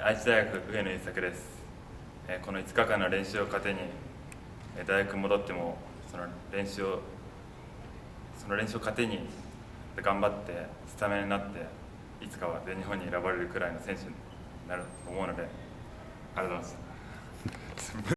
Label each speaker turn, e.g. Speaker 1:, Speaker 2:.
Speaker 1: 愛知大学上野一作です、この5日間の練習を糧に、大学戻ってもその練習をその練習を糧に頑張ってスタメンになっていつかは全日本に選ばれるくらいの選手になると思うのでありがとうございました